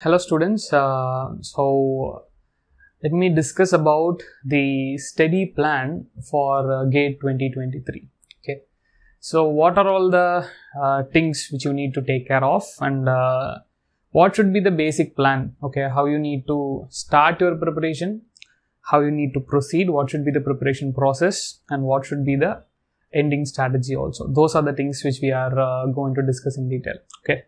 Hello students, uh, so let me discuss about the study plan for uh, GATE 2023. Okay, so what are all the uh, things which you need to take care of and uh, what should be the basic plan? Okay, how you need to start your preparation, how you need to proceed, what should be the preparation process, and what should be the ending strategy also. Those are the things which we are uh, going to discuss in detail. Okay.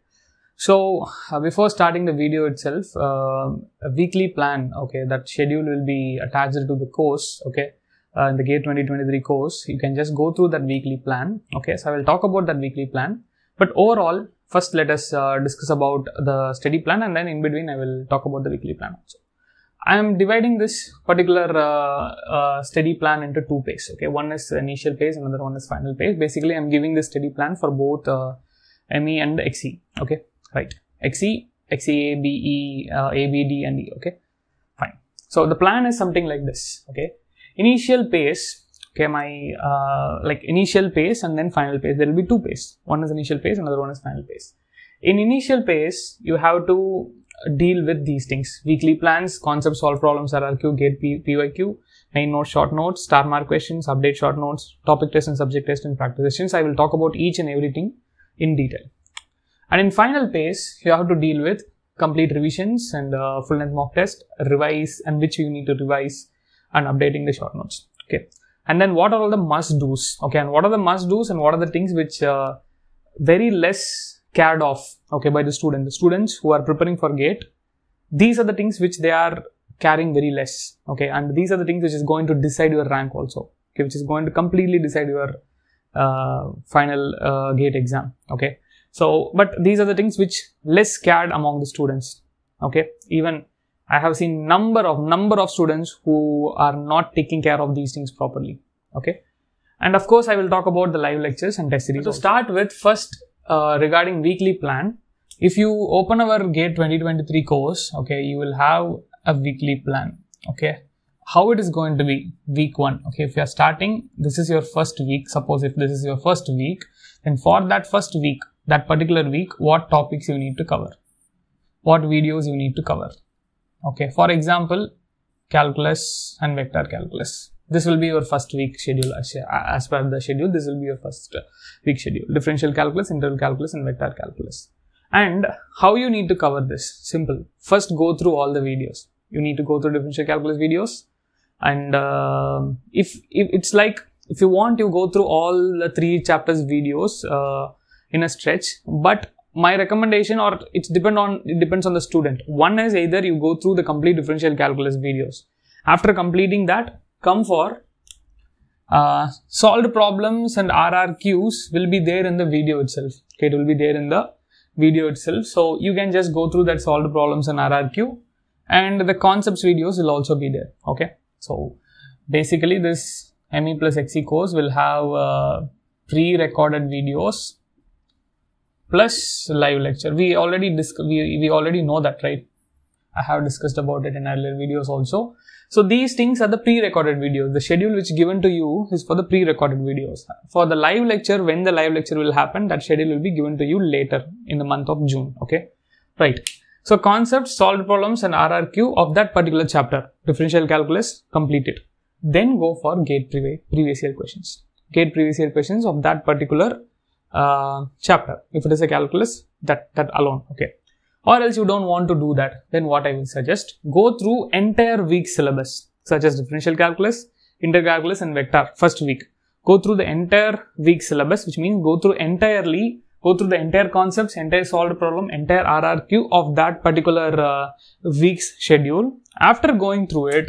So uh, before starting the video itself, uh, a weekly plan, okay, that schedule will be attached to the course, okay, uh, in the GATE 2023 course. You can just go through that weekly plan, okay. So I will talk about that weekly plan, but overall, first let us uh, discuss about the study plan, and then in between I will talk about the weekly plan also. I am dividing this particular uh, uh, study plan into two phases. Okay, one is initial phase, another one is final phase. Basically, I am giving this study plan for both ME and XE. Okay, right. Xe xe be uh, abd and e okay? Fine. So the plan is something like this okay? Initial pace okay my uh, like initial pace and then final pace. There will be two pace. One is initial pace another one is final pace. In initial pace you have to deal with these things. Weekly plans concept solve problems rrq gate P- pyq main notes short notes star mark questions update short notes topic test and subject test and practice sessions. I will talk about each and everything in detail and in final phase, you have to deal with complete revisions and uh, full length mock test, revise, and which you need to revise and updating the short notes. Okay. And then what are all the must do's? Okay. And what are the must do's and what are the things which uh, very less cared of, okay, by the student. The students who are preparing for GATE, these are the things which they are carrying very less. Okay. And these are the things which is going to decide your rank also. Okay. Which is going to completely decide your uh, final uh, GATE exam. Okay so but these are the things which less cared among the students. Okay? Even i have seen number of number of students who are not taking care of these things properly. Okay? And of course i will talk about the live lectures and test series to start with first uh, regarding weekly plan if you open our gate 2023 course okay you will have a weekly plan okay? How it is going to be week one okay? If you are starting this is your first week suppose if this is your first week then for that first week that particular week what topics you need to cover. What videos you need to cover. Okay for example calculus and vector calculus. This will be your first week schedule as per the schedule this will be your first week schedule. Differential calculus integral calculus and vector calculus. And how you need to cover this? Simple. First go through all the videos. You need to go through differential calculus videos. And uh, if, if it's like if you want you go through all the three chapters videos uh, in a stretch but my recommendation or it's depend on it depends on the student. One is either you go through the complete differential calculus videos. After completing that come for uh, solved problems and rrqs will be there in the video itself. Okay it will be there in the video itself. So you can just go through that solved problems and rrq and the concepts videos will also be there. Okay? So basically this me plus xe course will have uh, pre-recorded videos plus live lecture. We already dis- we, we already know that right? I have discussed about it in earlier videos also. So these things are the pre-recorded videos. The schedule which given to you is for the pre-recorded videos. For the live lecture when the live lecture will happen that schedule will be given to you later in the month of june okay? Right. So concepts solved problems and rrq of that particular chapter. Differential calculus completed then go for gate previous year questions. Gate previous year questions of that particular uh, chapter. If it is a calculus that that alone okay. Or else you don't want to do that then what i will suggest go through entire week syllabus such as differential calculus intercalculus and vector first week. Go through the entire week syllabus which means go through entirely go through the entire concepts entire solved problem entire rrq of that particular uh, week's schedule. After going through it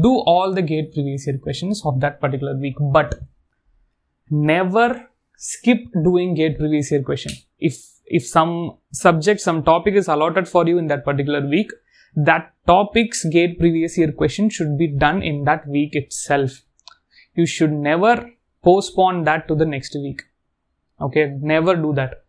do all the gate previous year questions of that particular week but never skip doing gate previous year question. If if some subject some topic is allotted for you in that particular week that topic's gate previous year question should be done in that week itself. You should never postpone that to the next week. Okay never do that.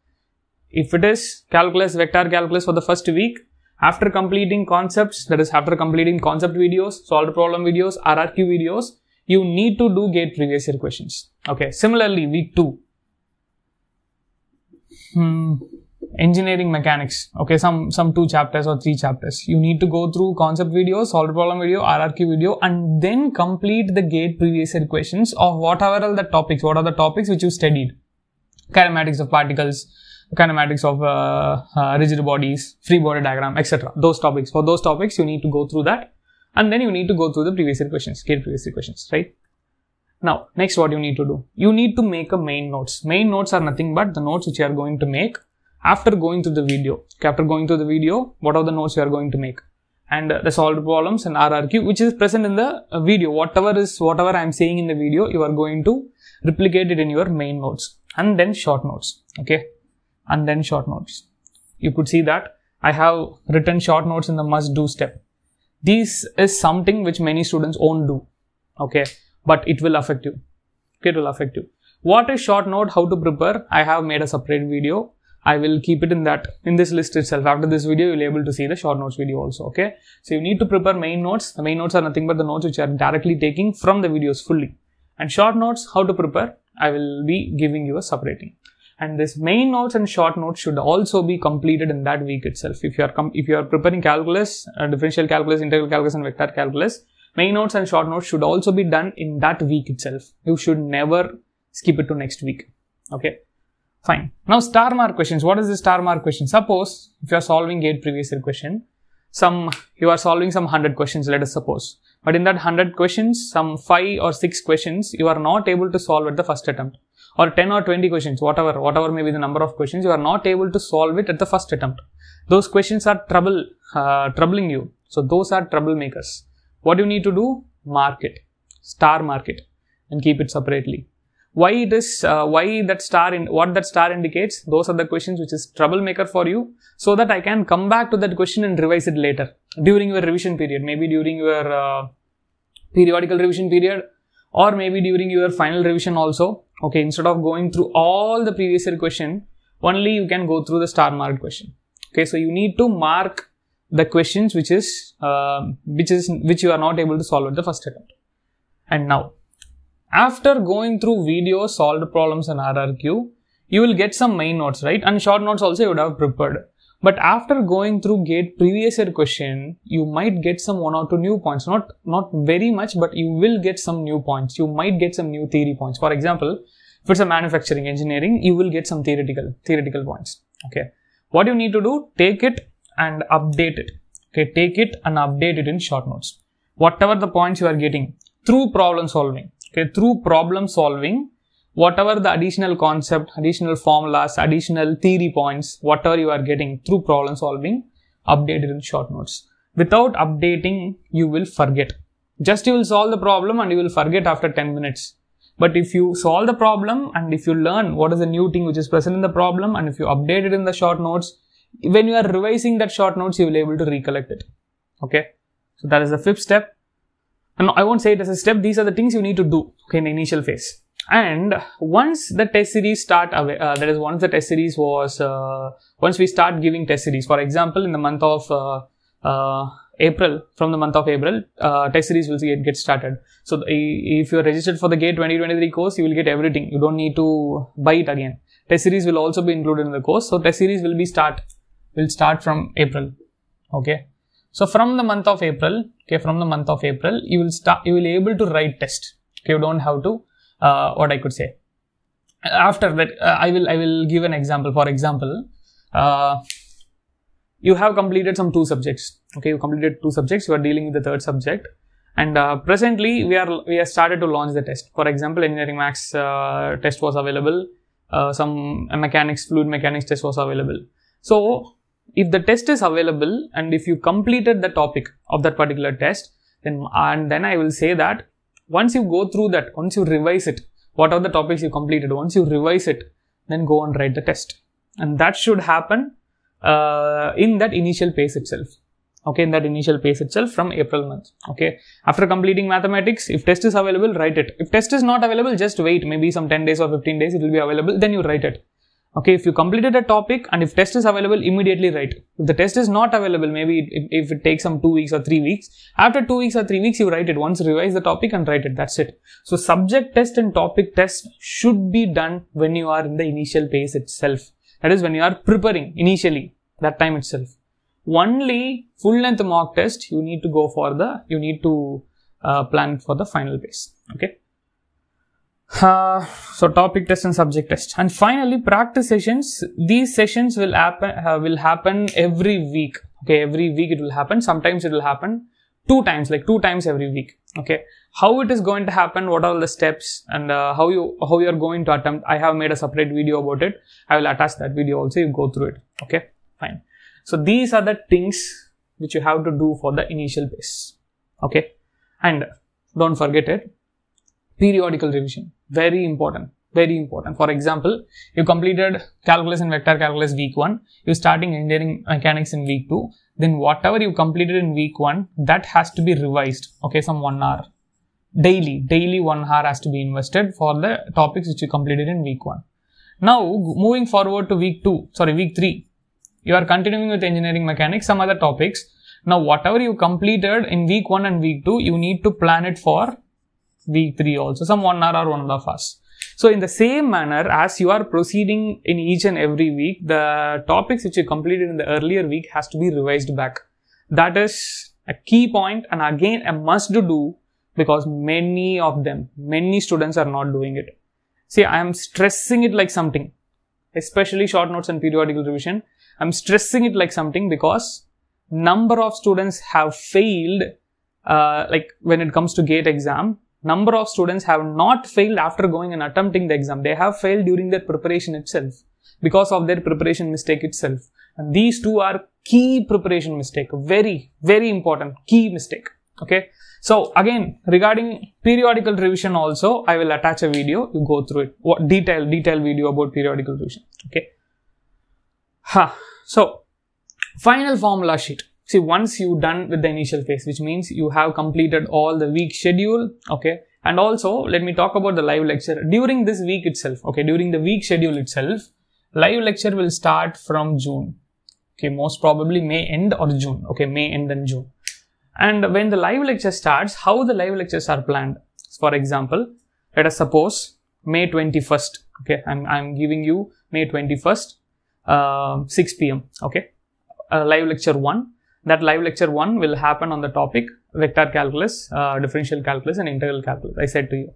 If it is calculus vector calculus for the first week after completing concepts that is after completing concept videos solved problem videos rrq videos you need to do gate previous year questions. Okay similarly week 2 hmm. engineering mechanics. Okay some some two chapters or three chapters. You need to go through concept video solved problem video rrq video and then complete the gate previous year questions of whatever are the topics. What are the topics which you studied? Kinematics of particles kinematics of uh, uh, rigid bodies free body diagram etc those topics. For those topics you need to go through that and then you need to go through the previous year questions gate previous year questions right now next what you need to do? You need to make a main notes. Main notes are nothing but the notes which you are going to make after going through the video. Okay, after going through the video what are the notes you are going to make? And the solved problems and rrq which is present in the uh, video. Whatever is whatever i am saying in the video you are going to replicate it in your main notes and then short notes. Okay? And then short notes. You could see that i have written short notes in the must do step. This is something which many students won't do. Okay but it will affect you it will affect you what is short note how to prepare i have made a separate video I will keep it in that in this list itself. After this video, you'll be able to see the short notes video also. Okay. So you need to prepare main notes. The main notes are nothing but the notes which are directly taking from the videos fully. And short notes, how to prepare, I will be giving you a separating. And this main notes and short notes should also be completed in that week itself. If you are if you are preparing calculus, uh, differential calculus, integral calculus, and vector calculus, main notes and short notes should also be done in that week itself. You should never skip it to next week. Okay. Fine. Now star mark questions. What is the star mark question? Suppose if you are solving gate previous year question, some you are solving some 100 questions, let us suppose. But in that 100 questions, some 5 or 6 questions you are not able to solve at the first attempt. Or 10 or 20 questions, whatever, whatever may be the number of questions, you are not able to solve it at the first attempt. Those questions are trouble, uh, troubling you. So those are troublemakers. What you need to do? Mark it. Star mark it. And keep it separately why it is uh, why that star in what that star indicates those are the questions which is troublemaker for you so that i can come back to that question and revise it later during your revision period maybe during your uh, periodical revision period or maybe during your final revision also okay instead of going through all the previous year question only you can go through the star marked question okay so you need to mark the questions which is uh, which is which you are not able to solve at the first attempt and now after going through video solved problems in RRQ, you will get some main notes, right? And short notes also you would have prepared. But after going through gate previous year question, you might get some one or two new points. Not not very much, but you will get some new points. You might get some new theory points. For example, if it's a manufacturing engineering, you will get some theoretical theoretical points. Okay. What you need to do, take it and update it. Okay, take it and update it in short notes. Whatever the points you are getting through problem solving okay through problem solving whatever the additional concept additional formulas additional theory points whatever you are getting through problem solving update it in short notes without updating you will forget just you will solve the problem and you will forget after 10 minutes but if you solve the problem and if you learn what is the new thing which is present in the problem and if you update it in the short notes when you are revising that short notes you will be able to recollect it okay so that is the fifth step and I won't say it as a step. These are the things you need to do okay, in the initial phase. And once the test series start uh, that is once the test series was, uh, once we start giving test series, for example, in the month of uh, uh April, from the month of April, uh, test series will get, get started. So the, if you're registered for the GATE 2023 course, you will get everything. You don't need to buy it again. Test series will also be included in the course. So test series will be start, will start from April. Okay. So from the month of April, okay, from the month of April, you will start, you will able to write test. Okay, you don't have to, uh, what I could say. After that, uh, I will, I will give an example. For example, uh, you have completed some two subjects. Okay, you completed two subjects. You are dealing with the third subject, and uh, presently we are we have started to launch the test. For example, engineering max uh, test was available. Uh, some mechanics, fluid mechanics test was available. So if the test is available and if you completed the topic of that particular test then and then i will say that once you go through that once you revise it what are the topics you completed once you revise it then go and write the test. And that should happen uh, in that initial phase itself. Okay in that initial phase itself from april month. Okay after completing mathematics if test is available write it. If test is not available just wait. Maybe some 10 days or 15 days it will be available then you write it okay if you completed a topic and if test is available immediately write. If the test is not available maybe it, if it takes some two weeks or three weeks after two weeks or three weeks you write it. Once revise the topic and write it that's it. So subject test and topic test should be done when you are in the initial phase itself. That is when you are preparing initially that time itself. Only full length mock test you need to go for the you need to uh, plan for the final base okay uh, so topic test and subject test. And finally practice sessions. These sessions will happen uh, will happen every week. Okay every week it will happen. Sometimes it will happen two times like two times every week. Okay how it is going to happen what are the steps and uh, how you how you are going to attempt i have made a separate video about it. I will attach that video also. You go through it. Okay fine. So these are the things which you have to do for the initial base okay and don't forget it periodical revision. Very important. Very important. For example you completed calculus and vector calculus week 1 you're starting engineering mechanics in week 2 then whatever you completed in week 1 that has to be revised okay some 1 hour. Daily. Daily 1 hour has to be invested for the topics which you completed in week 1 now moving forward to week 2 sorry week 3 you are continuing with engineering mechanics some other topics. Now whatever you completed in week 1 and week 2 you need to plan it for week 3 also, some 1 hour or 1 and a half hours. So in the same manner as you are proceeding in each and every week, the topics which you completed in the earlier week has to be revised back. That is a key point and again a must do because many of them, many students are not doing it. See, I am stressing it like something, especially short notes and periodical revision. I'm stressing it like something because number of students have failed uh, like when it comes to gate exam number of students have not failed after going and attempting the exam. They have failed during their preparation itself because of their preparation mistake itself. And these two are key preparation mistake. Very, very important key mistake. Okay. So again, regarding periodical revision also, I will attach a video. You go through it. What detail, detail video about periodical revision. Okay. Ha. So final formula sheet see once you done with the initial phase which means you have completed all the week schedule okay? And also let me talk about the live lecture. During this week itself okay during the week schedule itself live lecture will start from june. Okay most probably may end or june. Okay may end and june. And when the live lecture starts how the live lectures are planned? For example let us suppose may 21st okay? I'm, I'm giving you may 21st uh, 6 p.m okay? Uh, live lecture 1 that live lecture 1 will happen on the topic vector calculus, uh, differential calculus and integral calculus. I said to you.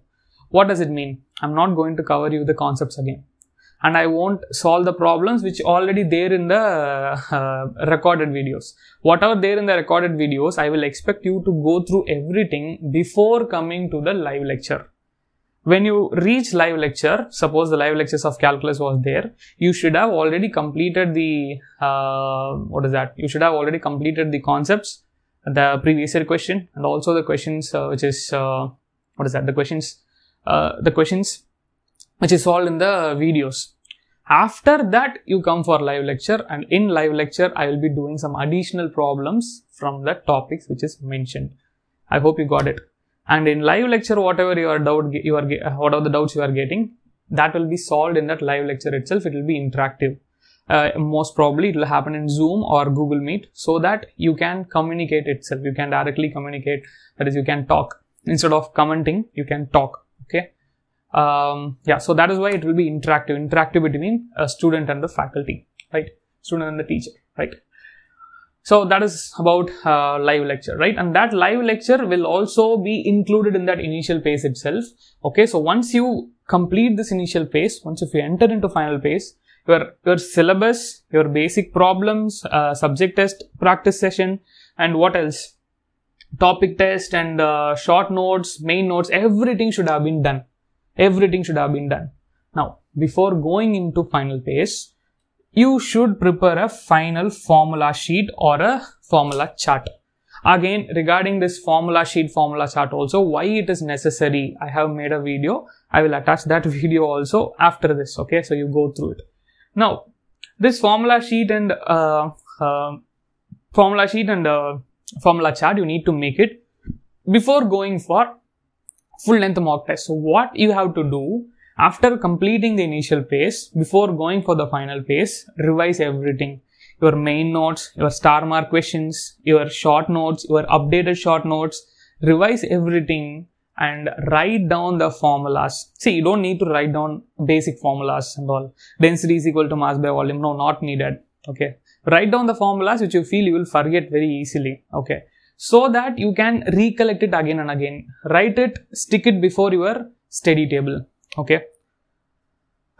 What does it mean? I'm not going to cover you the concepts again. And I won't solve the problems which already there in the uh, recorded videos. Whatever there in the recorded videos, I will expect you to go through everything before coming to the live lecture when you reach live lecture, suppose the live lectures of calculus was there, you should have already completed the, uh, what is that? You should have already completed the concepts, the previous year question and also the questions uh, which is, uh, what is that? The questions, uh, the questions which is solved in the videos. After that, you come for live lecture and in live lecture, I will be doing some additional problems from the topics which is mentioned. I hope you got it and in live lecture whatever your doubt you are whatever the doubts you are getting that will be solved in that live lecture itself. It will be interactive. Uh, most probably it will happen in zoom or google meet so that you can communicate itself. You can directly communicate. That is you can talk. Instead of commenting you can talk. Okay? Um, yeah so that is why it will be interactive. Interactive between a student and the faculty right? Student and the teacher right so that is about uh, live lecture, right? And that live lecture will also be included in that initial phase itself. Okay. So once you complete this initial phase, once if you enter into final phase, your, your syllabus, your basic problems, uh, subject test, practice session, and what else? Topic test and uh, short notes, main notes, everything should have been done. Everything should have been done. Now, before going into final phase, you should prepare a final formula sheet or a formula chart. Again, regarding this formula sheet, formula chart also, why it is necessary, I have made a video. I will attach that video also after this. Okay, so you go through it. Now, this formula sheet and uh, uh, formula sheet and uh, formula chart, you need to make it before going for full length mock test. So, what you have to do after completing the initial phase, before going for the final phase, revise everything. Your main notes, your star mark questions, your short notes, your updated short notes, revise everything and write down the formulas. See, you don't need to write down basic formulas and all. Density is equal to mass by volume. No, not needed. Okay. Write down the formulas which you feel you will forget very easily. Okay. So that you can recollect it again and again. Write it, stick it before your study table. Okay.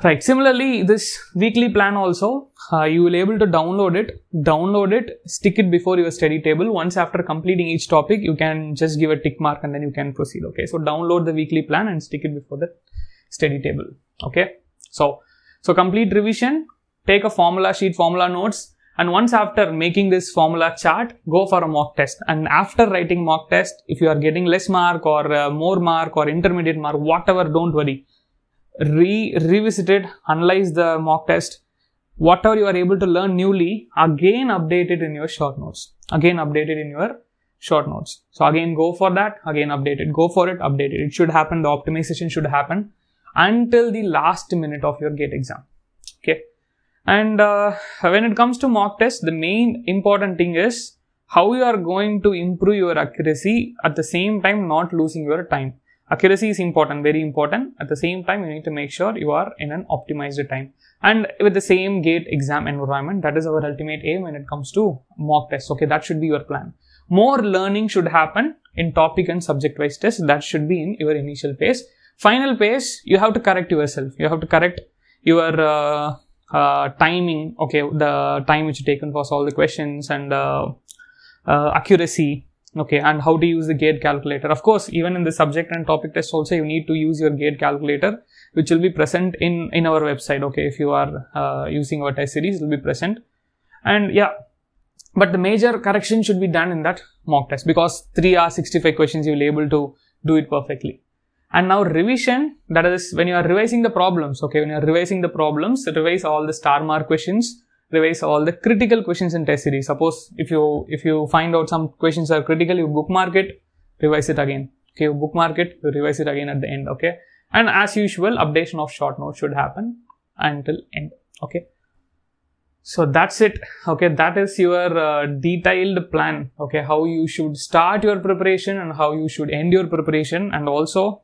Right. Similarly, this weekly plan also, uh, you will able to download it, download it, stick it before your study table. Once after completing each topic, you can just give a tick mark and then you can proceed. Okay. So download the weekly plan and stick it before the study table. Okay. So, so complete revision, take a formula sheet, formula notes, and once after making this formula chart, go for a mock test. And after writing mock test, if you are getting less mark or uh, more mark or intermediate mark, whatever, don't worry re revisit it, analyze the mock test, whatever you are able to learn newly, again update it in your short notes. Again update it in your short notes. So again go for that, again update it, go for it, update it. It should happen, the optimization should happen until the last minute of your gate exam. Okay. And uh, when it comes to mock test, the main important thing is how you are going to improve your accuracy at the same time not losing your time. Accuracy is important, very important. At the same time, you need to make sure you are in an optimized time. And with the same gate exam environment, that is our ultimate aim when it comes to mock tests. Okay, that should be your plan. More learning should happen in topic and subject wise tests. That should be in your initial phase. Final phase, you have to correct yourself. You have to correct your uh, uh, timing. Okay, the time which you taken for all the questions and uh, uh accuracy okay and how to use the gate calculator? Of course even in the subject and topic test also you need to use your gate calculator which will be present in in our website okay? If you are uh, using our test series it will be present. And yeah but the major correction should be done in that mock test because 3 hours 65 questions you will be able to do it perfectly. And now revision that is when you are revising the problems okay? When you are revising the problems revise all the star mark questions revise all the critical questions in test series. Suppose if you if you find out some questions are critical, you bookmark it, revise it again. Okay, you bookmark it, you revise it again at the end. Okay, and as usual, updation of short notes should happen until end. Okay. So that's it. Okay, that is your uh, detailed plan. Okay, how you should start your preparation and how you should end your preparation, and also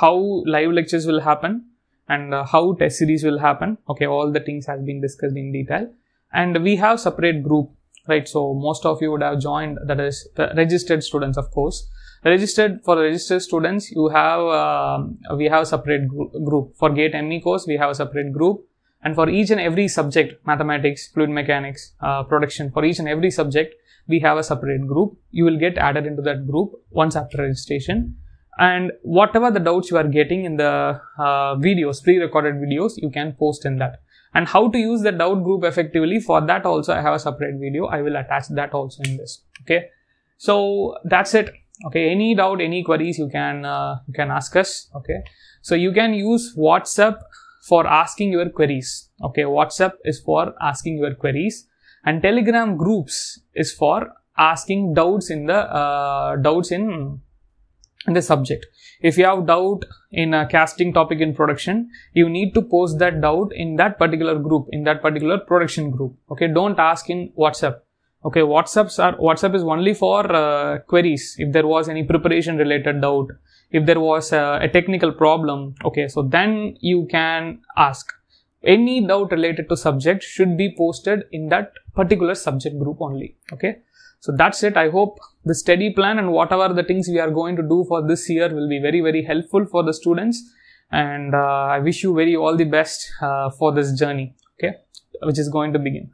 how live lectures will happen and uh, how test series will happen. Okay all the things has been discussed in detail. And we have separate group right? So most of you would have joined that is registered students of course. Registered for registered students you have uh, we have separate group. For gate me course we have a separate group. And for each and every subject mathematics fluid mechanics uh, production for each and every subject we have a separate group. You will get added into that group once after registration and whatever the doubts you are getting in the uh, videos pre-recorded videos you can post in that. And how to use the doubt group effectively for that also i have a separate video. I will attach that also in this okay? So that's it okay? Any doubt any queries you can uh, you can ask us okay? So you can use whatsapp for asking your queries okay? Whatsapp is for asking your queries. And telegram groups is for asking doubts in the uh, doubts in the subject. If you have doubt in a casting topic in production, you need to post that doubt in that particular group, in that particular production group. Okay, don't ask in WhatsApp. Okay, WhatsApps are WhatsApp is only for uh, queries. If there was any preparation related doubt, if there was a, a technical problem, okay, so then you can ask. Any doubt related to subject should be posted in that particular subject group only. Okay. So that's it. I hope the study plan and whatever the things we are going to do for this year will be very, very helpful for the students. And uh, I wish you very all the best uh, for this journey, okay, which is going to begin.